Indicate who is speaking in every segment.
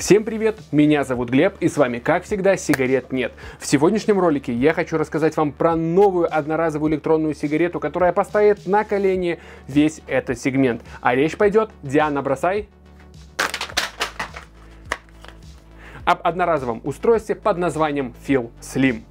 Speaker 1: Всем привет, меня зовут Глеб и с вами как всегда сигарет нет. В сегодняшнем ролике я хочу рассказать вам про новую одноразовую электронную сигарету, которая поставит на колени весь этот сегмент. А речь пойдет, Диана, бросай. Об одноразовом устройстве под названием Feel Slim.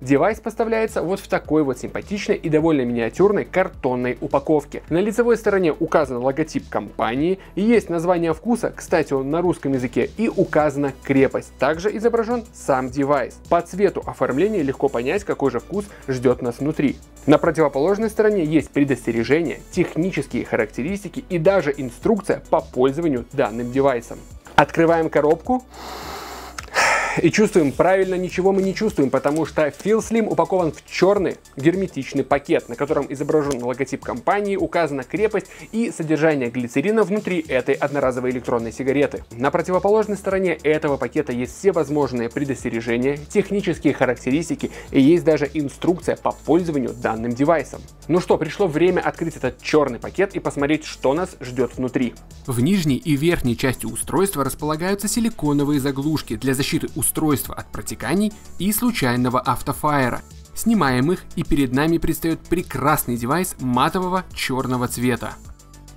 Speaker 1: Девайс поставляется вот в такой вот симпатичной и довольно миниатюрной картонной упаковке. На лицевой стороне указан логотип компании, есть название вкуса, кстати он на русском языке, и указана крепость. Также изображен сам девайс. По цвету оформления легко понять, какой же вкус ждет нас внутри. На противоположной стороне есть предостережения, технические характеристики и даже инструкция по пользованию данным девайсом. Открываем коробку и чувствуем, правильно ничего мы не чувствуем, потому что Feel Slim упакован в черный герметичный пакет, на котором изображен логотип компании, указана крепость и содержание глицерина внутри этой одноразовой электронной сигареты. На противоположной стороне этого пакета есть все возможные предостережения, технические характеристики и есть даже инструкция по пользованию данным девайсом. Ну что, пришло время открыть этот черный пакет и посмотреть, что нас ждет внутри.
Speaker 2: В нижней и верхней части устройства располагаются силиконовые заглушки для защиты устройства устройства от протеканий и случайного автофайера. Снимаем их и перед нами предстает прекрасный девайс матового черного цвета.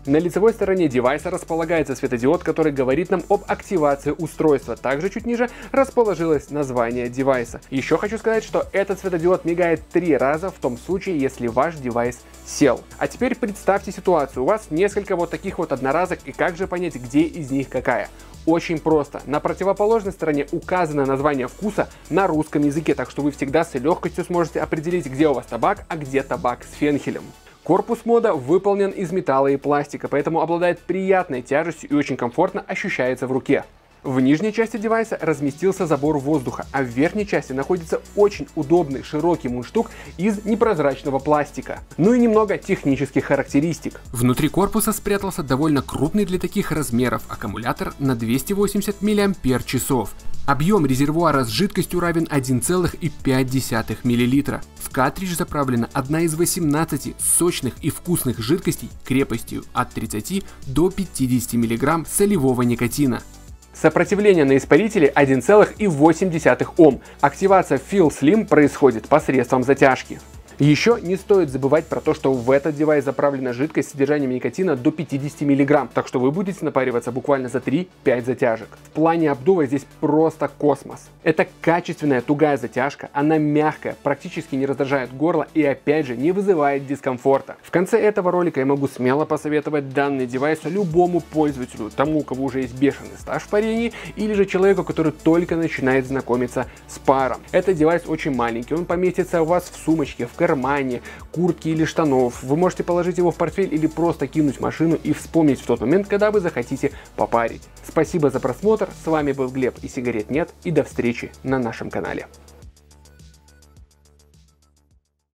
Speaker 1: На лицевой стороне девайса располагается светодиод, который говорит нам об активации устройства. Также чуть ниже расположилось название девайса. Еще хочу сказать, что этот светодиод мигает три раза в том случае, если ваш девайс сел. А теперь представьте ситуацию. У вас несколько вот таких вот одноразок и как же понять, где из них какая? Очень просто. На противоположной стороне указано название вкуса на русском языке, так что вы всегда с легкостью сможете определить, где у вас табак, а где табак с фенхелем. Корпус мода выполнен из металла и пластика, поэтому обладает приятной тяжестью и очень комфортно ощущается в руке. В нижней части девайса разместился забор воздуха, а в верхней части находится очень удобный широкий мундштук из непрозрачного пластика. Ну и немного технических характеристик.
Speaker 2: Внутри корпуса спрятался довольно крупный для таких размеров аккумулятор на 280 мАч. Объем резервуара с жидкостью равен 1,5 мл. В картридж заправлена одна из 18 сочных и вкусных жидкостей крепостью от 30 до 50 мг солевого никотина.
Speaker 1: Сопротивление на испарителе 1,8 Ом. Активация Feel Slim происходит посредством затяжки. Еще не стоит забывать про то, что в этот девайс заправлена жидкость с содержанием никотина до 50 мг, так что вы будете напариваться буквально за 3-5 затяжек. В плане обдува здесь просто космос. Это качественная тугая затяжка, она мягкая, практически не раздражает горло и опять же не вызывает дискомфорта. В конце этого ролика я могу смело посоветовать данный девайс любому пользователю, тому, у кого уже есть бешеный стаж в парении, или же человеку, который только начинает знакомиться с паром. Этот девайс очень маленький, он поместится у вас в сумочке, в кармане, кармане, куртки или штанов. Вы можете положить его в портфель или просто кинуть в машину и вспомнить в тот момент, когда вы захотите попарить. Спасибо за просмотр, с вами был Глеб и сигарет нет и до встречи на нашем канале.